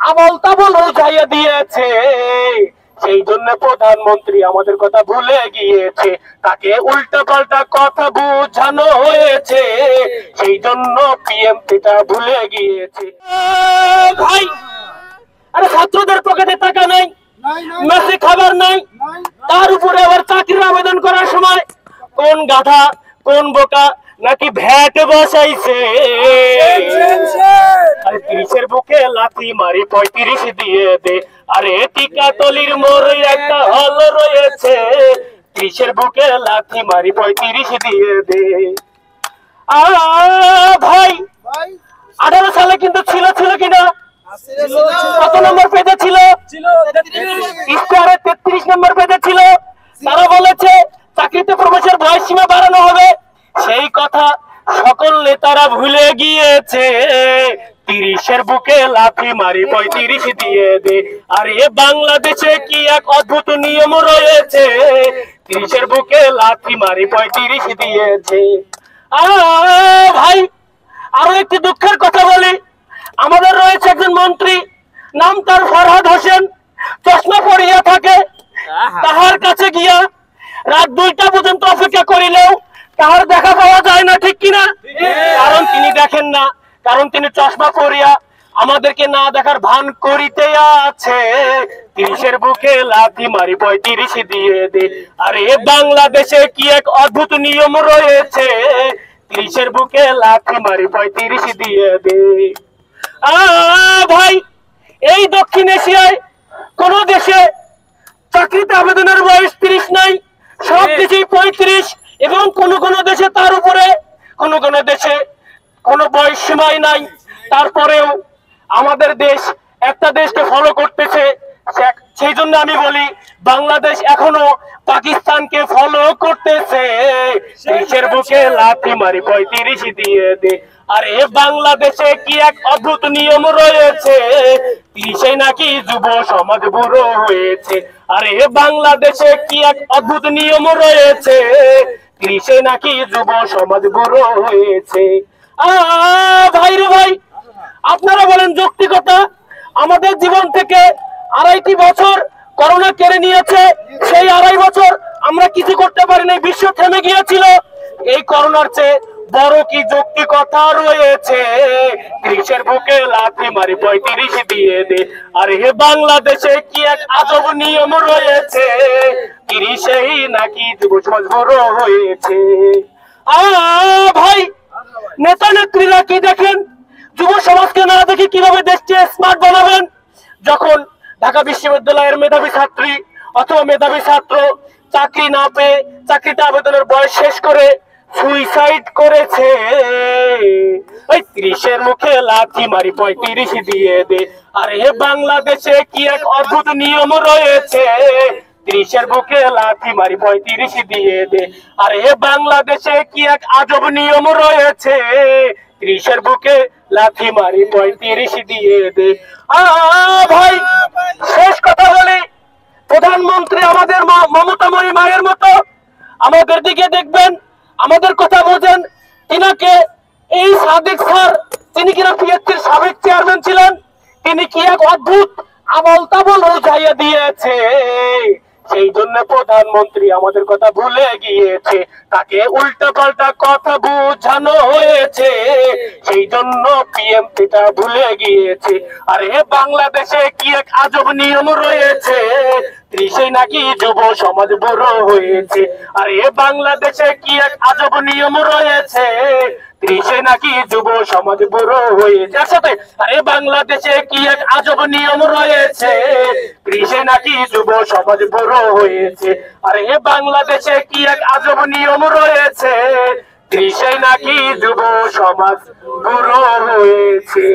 আবল তাবল বুঝাইয়া দিয়েছে। সেই জন্য প্রধানমন্ত্রী আমাদের কথা ভুলে গিয়েছে। তাকে উল্টা পাল্টা কথা বোঝানো হয়েছে। সেই জন্য পিএম সেটা ভুলে গিয়েছে। ভাই আরে ছাত্রদের পকেটে টাকা নাই মেসে খাবার নাই। তার উপরে আবার চাকরির আবেদন করার সময় কোন গাধা কোন বোকা নাকি ভ্যাট বসাইছে? আরে তিরিশের বুকে লাথি মারি পঁয়ত্রিশ দিয়ে দে। আরে টিকা তলির মোর একটা হল রয়েছে। তিরিশের বুকে লাথি মারি পঁয়ত্রিশ দিয়ে দে। আ ভাই আঠারো সালে কিন্তু ছিল ছিল কিনা কত নম্বর পেজে ছিল? স্কোয়ারে তেত্রিশ নম্বর পেজে ছিল। তারা বলেছে চাকরিতে প্রবেশের বয়স সীমা বাড়ানো হবে। সেই কথা সকল নেতারা ভুলে গিয়েছে। তিরিশের বুকে লাথি মারি পঁয়ত্রিশ দিয়ে দে। আর এ বাংলাদেশে কি এক অদ্ভুত নিয়ম রয়েছে? তিরিশের বুকে লাথি মারি পঁয়ত্রিশ দিয়েছে। ভাই আরও একটি দুঃখের কথা বলি। আমাদের রয়েছে একজন মন্ত্রী নাম তার ফরহাদ হোসেন। চশমা পড়িয়া থাকে। তাহার কাছে গিয়া রাত দুইটা পর্যন্ত অপেক্ষা করিলেও তাহার দেখা পাওয়া যায় না ঠিক কিনা? কারণ তিনি দেখেন না। কারণ তিনি চশমা করিয়া আমাদেরকে না দেখার ভান করিতে আছে। তিরিশের বুকে লাথি মারি পঁয়ত্রিশ দিয়ে দে। আরে বাংলাদেশে কি এক অদ্ভুত নিয়ম রয়েছে? তিরিশের বুকে লাথি মারি পঁয়ত্রিশ দিয়ে দে। আ ভাই এই দক্ষিণ এশিয়ায় কোন দেশে চাকরিতে আবেদনের বয়স তিরিশ নাই সব দেশেই পঁয়ত্রিশ এবং কোন কোন দেশে তার উপরে কোন কোন দেশে কোনো বয়স সীমাই নাই। তারপরেও আমাদের দেশ একটা দেশকে ফলো করতেছে। সেই জন্য আমি বলি, বাংলাদেশ এখনও পাকিস্তানকে ফলো করতেছে। দেশের বুকে লাথি মারি, পঁয়ত্রিশ দিয়ে দে। আর এ বাংলাদেশে কি এক অদ্ভুত নিয়ম রয়েছে? তিরিশে নাকি যুব সমাজ বুড়ো হয়েছে। আরে বাংলাদেশে কি এক অদ্ভুত নিয়ম রয়েছে? তিরিশে নাকি যুব সমাজ বুড়ো হয়েছে। ভাই রে ভাই। আপনারা বলেন যৌক্তিকতা আমাদের জীবন থেকে আড়াইটি বছর করোনা কেড়ে নিয়েছে। সেই আড়াই বছর আমরা কিছু করতে পারি নাই বিশ্ব থেমে গিয়েছিল। এই করোনার চেয়ে বড় কি যৌক্তিকতা রয়েছে? ত্রিশের বুকে লাথি মারি পঁয়ত্রিশ দিয়ে দে। আর হে বাংলাদেশে কি এক আজব নিয়ম রয়েছে? তিরিশেই নাকি যুব হয়েছে? আ, ভাই নেতা নেত্রীরা কি দেখেন? যুব সমাজকে না দেখে কীভাবে দেশকে স্মার্ট বানাবেন? যখন ঢাকা বিশ্ববিদ্যালয়ের মেধাবী ছাত্রী অথবা মেধাবী ছাত্র চাকরি না পেয়ে চাকরিতে আবেদনের বয়স শেষ করে সুইসাইড করেছে। ওই ত্রিশের মুখে লাথি মারি পঁয়ত্রিশ দিয়ে দে। আরে বাংলাদেশে কি এক অদ্ভুত নিয়ম রয়েছে? ত্রিশের বুকে লাথি মারি, পঁয়ত্রিশ দিয়ে দে। আরে বাংলাদেশে কি এক আজব নিয়ম রয়েছে? ত্রিশের বুকে লাথি মারি, পঁয়ত্রিশ দিয়ে দে। ভাই, শেষ কথা বলি। প্রধানমন্ত্রী আমাদের মমতাময়ী মায়ের মতো আমাদের দিকে দেখবেন, আমাদের কথা বোঝেন। তিনাকে এই সাদিক স্যার, তিনি কিনা পিএসসির সাবেক চেয়ারম্যান ছিলেন, তিনি কি এক অদ্ভুত আবল তাবল বুঝাইয়া দিয়েছে? সেই জন্য প্রধানমন্ত্রী আমাদের কথা ভুলে গিয়েছে। তাকে উল্টা পাল্টা কথা বোঝানো হয়েছে। সেই জন্য পিএম সেটা ভুলে গিয়েছে। আরে বাংলাদেশে কি এক আজব নিয়ম রয়েছে? ত্রিশে নাকি যুব সমাজ বড় হয়েছে। আরে বাংলাদেশে কি এক আজব নিয়ম রয়েছে? ত্রিশে নাকি যুব সমাজ বড় হয়েছে আরে বাংলাদেশে কি এক আজব নিয়ম রয়েছে? ত্রিশে নাকি যুব সমাজ বড় হয়েছে? আরে বাংলাদেশে কি এক আজব নিয়ম রয়েছে? ত্রিশে নাকি যুব সমাজ বড় হয়েছে।